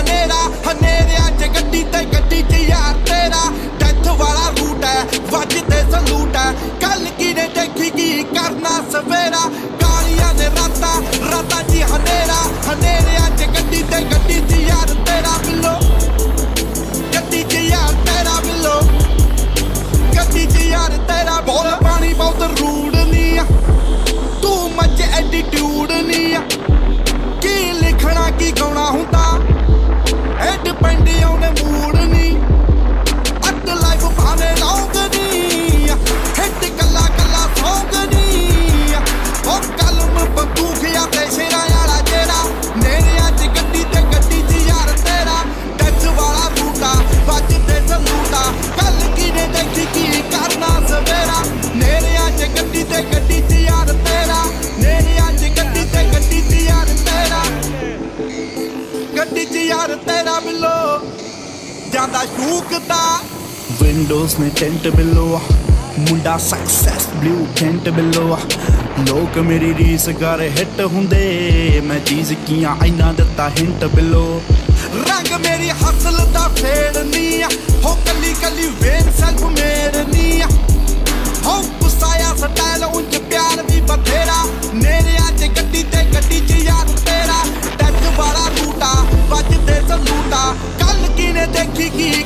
ਹਨੇਰਾ ਹਨੇਰਿਆ ਚ ਗੱਡੀ ਤੇ ਗੱਡੀ ਚ ਯਾਰ ਤੇਰਾ। ਡੈਥ ਵਾਲਾ ਰੂਟ ਐ ਵੱਜਦੇ ਸਲੂਟ ਐ ਕੱਲ ਕੀ ਨੇ ਦੇਖੀ, ਕੀ ਕਰਨਾ ਸਵੇਰਾ? ਕਾਲੀਆਂ ਦੇ ਰਾਤਾਂ ਰਾਤਾਂ ਜੀ ਹਨੇਰਾ ਹਨੇਰਿਆ ਯਾਰ ਤੇਰਾ ਬਿੱਲੋ। ਜਾਂਦਾ ਸ਼ੂਕਦਾ ਵਿੰਡੋਜ਼ ਨੇ ਟੈਂਟ ਬਿਲੋ ਮੁੰਡਾ ਸਕਸੈਸ ਬਲੂ ਕੈਂਟ ਬਿਲੋ ਲੋਕ ਮੇਰੀ ਰੀਸ ਕਰ ਹਿੱਟ ਹੁੰਦੇ। ਮੈਂ ਚੀਜ਼ ਕੀਆਂ ਇੰਨਾ ਦਿੱਤਾ ਹਿੰਟ ਬਿਲੋ। ਰੰਗ ਮੇਰੀ ਹਸਲ ਦਾ ਫੇੜ ਨਹੀਂ ঠিকই